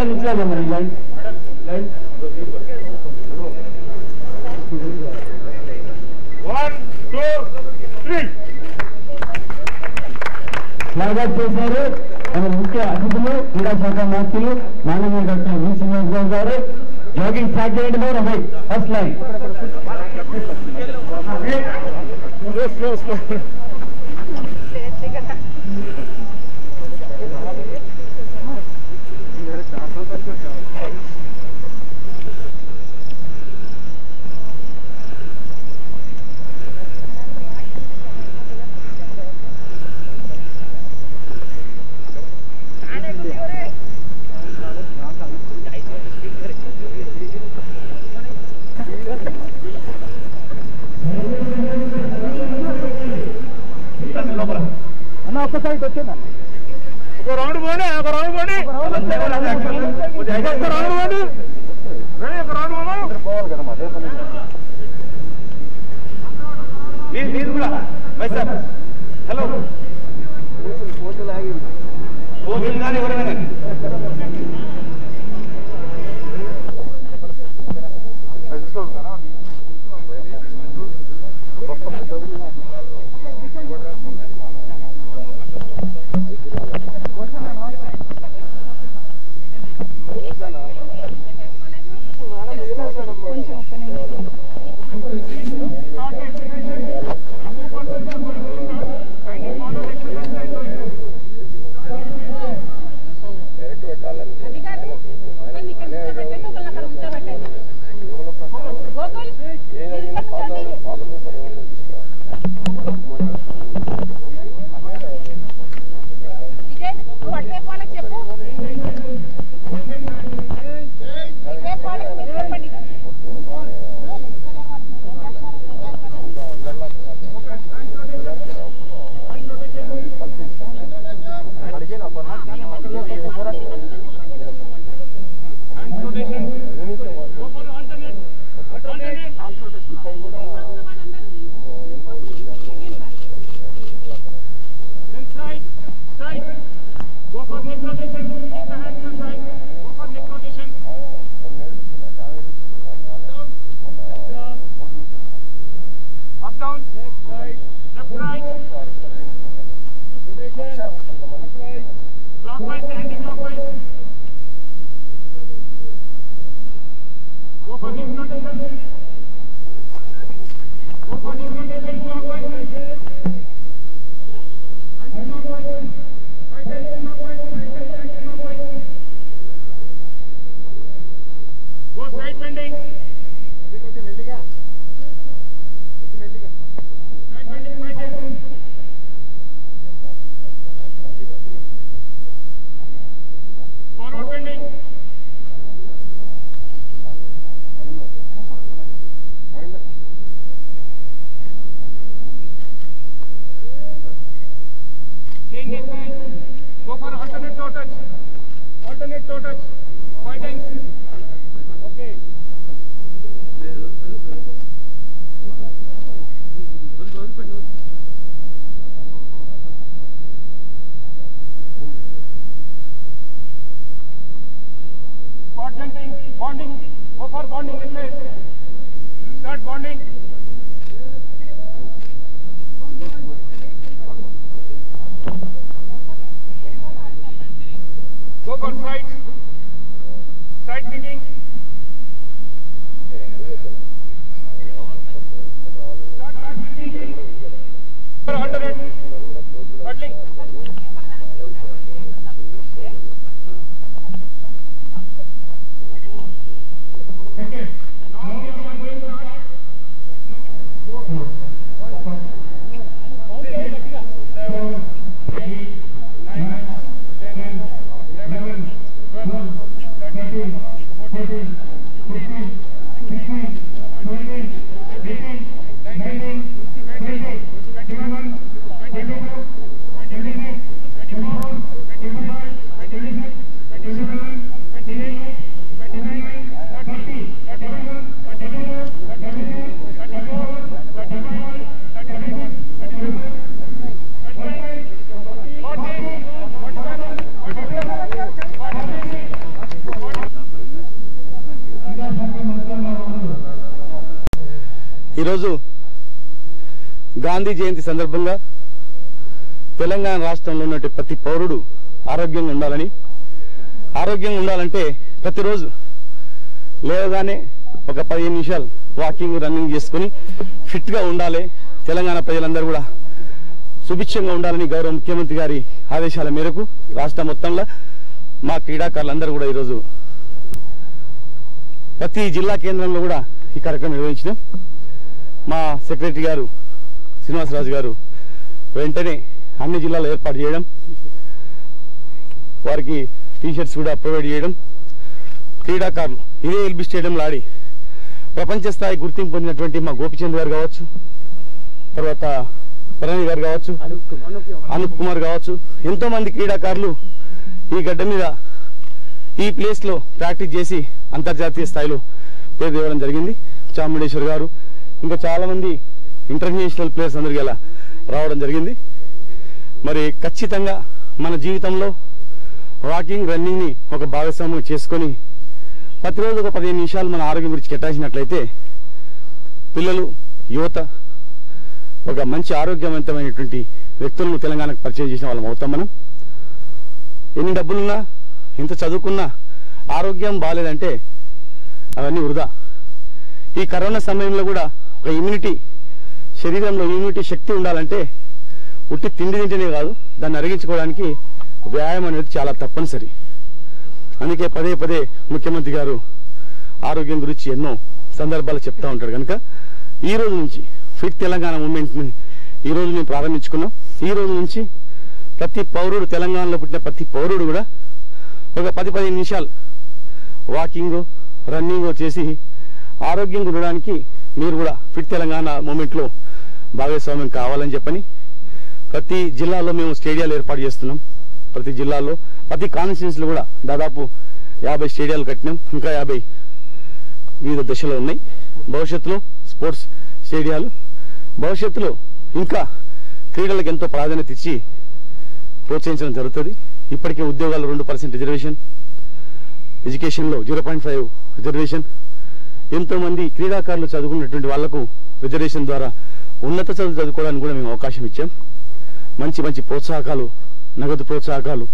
లైన్లో నిల్చోవాలి మరి line line one two three flag చేశారు మన ముఖ్య అతిథులు క్రీడా శాఖ మంత్రులు మాననీయ డాక్టర్ వి. శ్రీనివాస్ గారు. జాగింగ్ స్టార్ట్ చేయండి మరి అబ్బాయి first line slow slow slow అన్న ఒక్క సైడ్ వచ్చిందా ఒక రౌండ్ పోండి ఒక రౌండ్ పోండి ఒక రౌండ్ పోండి రెడీ ఒక రౌండ్ మీరు మీరు కూడా. వైసాబ్ హలో పోతుంది కానీ ఎవరైనా Your side. Go for alternate toe touch. Alternate toe touch. Five times. Okay. Bonding, go for bonding exercise. Start bonding. building, building, building, building, human ఈరోజు గాంధీ జయంతి సందర్భంగా తెలంగాణ రాష్ట్రంలో ఉన్నటువంటి ప్రతి పౌరుడు ఆరోగ్యంగా ఉండాలని ఆరోగ్యంగా ఉండాలంటే ప్రతిరోజు లేవగానే ఒక పదిహేను నిమిషాలు వాకింగ్ రన్నింగ్ చేసుకుని ఫిట్గా ఉండాలి. తెలంగాణ ప్రజలందరూ కూడా సుభిక్షంగా ఉండాలని గౌరవ ముఖ్యమంత్రి గారి ఆదేశాల మేరకు రాష్ట్ర మొత్తంలో మా క్రీడాకారులందరూ కూడా ఈరోజు ప్రతి జిల్లా కేంద్రంలో కూడా ఈ కార్యక్రమం నిర్వహించినాం. మా సెక్రటరీ గారు శ్రీనివాసరాజు గారు వెంటనే అన్ని జిల్లాలో ఏర్పాటు చేయడం వారికి టీషర్ట్స్ కూడా ప్రొవైడ్ చేయడం క్రీడాకారులు ఇదే ఎల్బీ స్టేడియంలో ఆడి ప్రపంచ స్థాయి గుర్తింపు పొందినటువంటి మా గోపిచంద్ గారు కావచ్చు తర్వాత ప్రణయ్ గారు కావచ్చు అనూప్ కుమార్ కావచ్చు ఎంతో మంది క్రీడాకారులు ఈ గడ్డ మీద ఈ ప్లేస్లో ప్రాక్టీస్ చేసి అంతర్జాతీయ స్థాయిలో పేరు తేవడం జరిగింది. చాముండేశ్వర్ గారు ఇంకా చాలామంది ఇంటర్నేషనల్ ప్లేయర్స్ అందరికి ఇలా రావడం జరిగింది. మరి ఖచ్చితంగా మన జీవితంలో వాకింగ్ రన్నింగ్ని ఒక భాగస్వామ్యం చేసుకొని ప్రతిరోజు ఒక పదిహేను నిమిషాలు మన ఆరోగ్యం గురించి కేటాయించినట్లయితే పిల్లలు యువత ఒక మంచి ఆరోగ్యవంతమైనటువంటి వ్యక్తులను తెలంగాణకు పరిచయం చేసిన వాళ్ళం అవుతాం మనం. ఎన్ని డబ్బులున్నా ఎంత చదువుకున్నా ఆరోగ్యం బాగాలేదంటే అవన్నీ వృధా. ఈ కరోనా సమయంలో కూడా ఒక ఇమ్యూనిటీ శరీరంలో ఇమ్యూనిటీ శక్తి ఉండాలంటే ఉట్టి తిండి తింటేనే కాదు దాన్ని అరిగించుకోవడానికి వ్యాయామం అనేది చాలా తప్పనిసరి. అందుకే పదే పదే ముఖ్యమంత్రి గారు ఆరోగ్యం గురించి ఎన్నో సందర్భాలు చెప్తా ఉంటాడు కనుక ఈ రోజు నుంచి ఫిట్ తెలంగాణ మూమెంట్ని ఈ రోజు మేము ప్రారంభించుకున్నాం. ఈ రోజు నుంచి ప్రతి పౌరుడు తెలంగాణలో పుట్టిన ప్రతి పౌరుడు కూడా ఒక పది పదిహేను నిమిషాలు వాకింగ్ రన్నింగ్ చేసి ఆరోగ్యంగా ఉండడానికి మీరు కూడా ఫిట్ తెలంగాణ మూమెంట్లో భాగస్వామ్యం కావాలని చెప్పని ప్రతి జిల్లాలో మేము స్టేడియాలు ఏర్పాటు చేస్తున్నాం. ప్రతి జిల్లాలో ప్రతి కాన్స్టిట్యూన్సీలో కూడా దాదాపు యాభై స్టేడియాలు కట్టినాం. ఇంకా యాభై వివిధ దశలో ఉన్నాయి. భవిష్యత్తులో స్పోర్ట్స్ స్టేడియాలు భవిష్యత్తులో ఇంకా క్రీడలకు ఎంతో ప్రాధాన్యత ఇచ్చి ప్రోత్సహించడం జరుగుతుంది. ఇప్పటికే ఉద్యోగాలు రెండు పర్సెంట్ రిజర్వేషన్ ఎడ్యుకేషన్లో జీరో పాయింట్ ఫైవ్ రిజర్వేషన్ ఎంతో మంది క్రీడాకారులు చదువుకున్నటువంటి వాళ్ళకు రిజర్వేషన్ ద్వారా ఉన్నత చదువు చదువుకోవడానికి కూడా మేము అవకాశం ఇచ్చాం. మంచి మంచి ప్రోత్సాహకాలు నగదు ప్రోత్సాహకాలు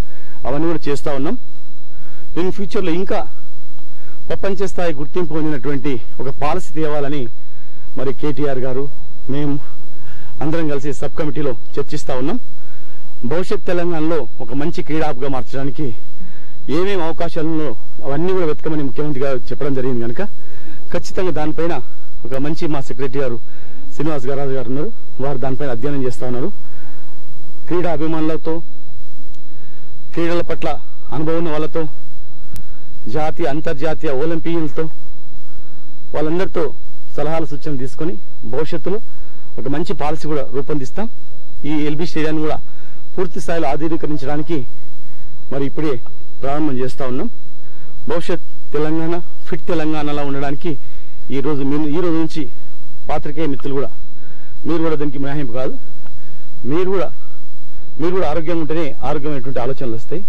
అవన్నీ కూడా చేస్తూ ఉన్నాం. ఇన్ ఫ్యూచర్లో ఇంకా ప్రపంచ స్థాయి గుర్తింపు పొందినటువంటి ఒక పాలసీ తేవాలని మరి కేటీఆర్ గారు మేము అందరం కలిసి సబ్ కమిటీలో చర్చిస్తూ ఉన్నాం. భవిష్యత్ తెలంగాణలో ఒక మంచి క్రీడాగా మార్చడానికి ఏమేమి అవకాశాలను అవన్నీ కూడా వెతకమని ముఖ్యమంత్రి గారు చెప్పడం జరిగింది కనుక ఖచ్చితంగా దానిపైన ఒక మంచి మా సెక్రటరీ గారు శ్రీనివాస్ గారాజు గారు ఉన్నారు. వారు దానిపైన అధ్యయనం చేస్తూ ఉన్నారు. క్రీడా అభిమానులతో క్రీడల పట్ల అనుభవం ఉన్న వాళ్ళతో జాతీయ అంతర్జాతీయ ఒలింపియన్లతో వాళ్ళందరితో సలహాలు సూచనలు తీసుకొని భవిష్యత్తులో ఒక మంచి పాలసీ కూడా రూపొందిస్తాం. ఈ ఎల్బీ స్టేడియాన్ని కూడా పూర్తి స్థాయిలో ఆధునీకరించడానికి మరి ఇప్పుడే ప్రారంభం చేస్తా ఉన్నాం. భవిష్యత్ తెలంగాణ ఫిట్ తెలంగాణలో ఉండడానికి ఈ రోజు మీ- ఈ రోజు నుంచి పాత్రికేయ మిత్రులు కూడా మీరు కూడా దానికి మినహాయింపు కాదు. మీరు కూడా మీరు కూడా ఆరోగ్యంగా ఉంటేనే ఆరోగ్యమైనటువంటి ఆలోచనలు వస్తాయి.